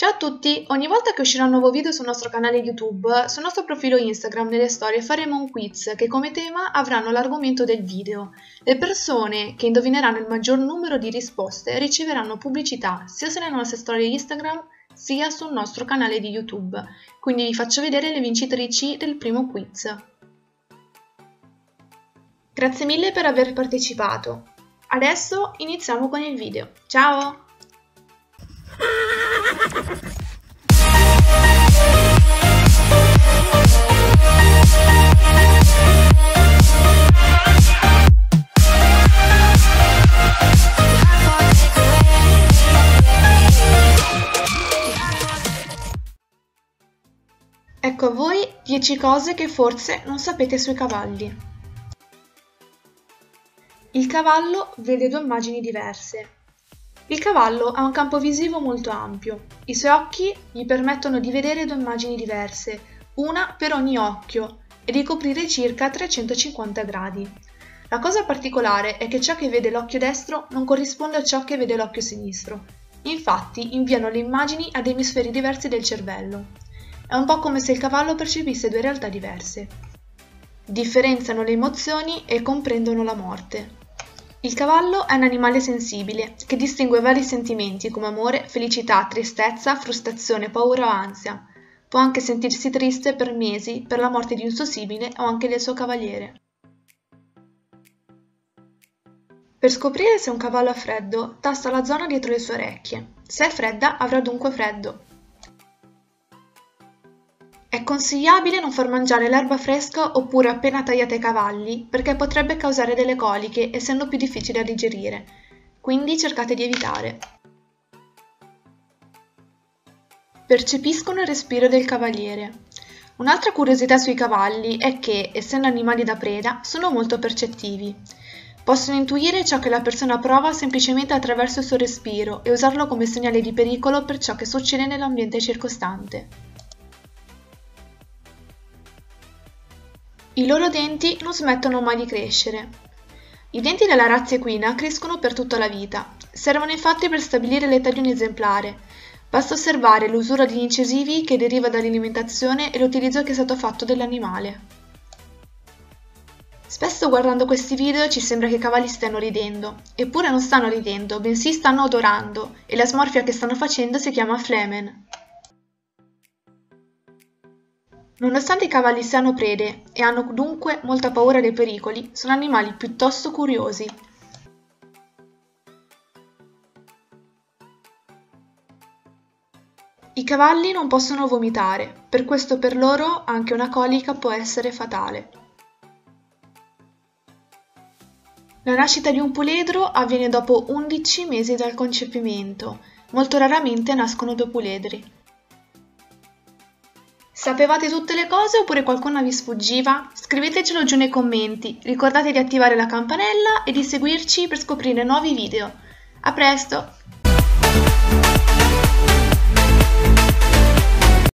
Ciao a tutti! Ogni volta che uscirà un nuovo video sul nostro canale YouTube, sul nostro profilo Instagram nelle storie faremo un quiz che come tema avranno l'argomento del video. Le persone che indovineranno il maggior numero di risposte riceveranno pubblicità sia sulle nostre storie Instagram sia sul nostro canale di YouTube. Quindi vi faccio vedere le vincitrici del primo quiz. Grazie mille per aver partecipato. Adesso iniziamo con il video. Ciao! Ecco a voi 10 cose che forse non sapete sui cavalli. Il cavallo vede due immagini diverse. Il cavallo ha un campo visivo molto ampio. I suoi occhi gli permettono di vedere due immagini diverse, una per ogni occhio, e di coprire circa 350 gradi. La cosa particolare è che ciò che vede l'occhio destro non corrisponde a ciò che vede l'occhio sinistro. Infatti inviano le immagini ad emisferi diversi del cervello. È un po' come se il cavallo percepisse due realtà diverse. Differenziano le emozioni e comprendono la morte. Il cavallo è un animale sensibile che distingue vari sentimenti come amore, felicità, tristezza, frustrazione, paura o ansia. Può anche sentirsi triste per mesi per la morte di un suo simile o anche del suo cavaliere. Per scoprire se un cavallo ha freddo, tasta la zona dietro le sue orecchie. Se è fredda, avrà dunque freddo. È consigliabile non far mangiare l'erba fresca oppure appena tagliata ai cavalli perché potrebbe causare delle coliche essendo più difficile da digerire, quindi cercate di evitare. Percepiscono il respiro del cavaliere. Un'altra curiosità sui cavalli è che, essendo animali da preda, sono molto percettivi. Possono intuire ciò che la persona prova semplicemente attraverso il suo respiro e usarlo come segnale di pericolo per ciò che succede nell'ambiente circostante. I loro denti non smettono mai di crescere. I denti della razza equina crescono per tutta la vita. Servono infatti per stabilire l'età di un esemplare. Basta osservare l'usura degli incisivi che deriva dall'alimentazione e l'utilizzo che è stato fatto dell'animale. Spesso guardando questi video ci sembra che i cavalli stiano ridendo, eppure non stanno ridendo, bensì stanno odorando, e la smorfia che stanno facendo si chiama flemen. Nonostante i cavalli siano prede e hanno dunque molta paura dei pericoli, sono animali piuttosto curiosi. I cavalli non possono vomitare, per questo per loro anche una colica può essere fatale. La nascita di un puledro avviene dopo 11 mesi dal concepimento, molto raramente nascono due puledri. Sapevate tutte le cose oppure qualcuna vi sfuggiva? Scrivetecelo giù nei commenti, ricordate di attivare la campanella e di seguirci per scoprire nuovi video. A presto!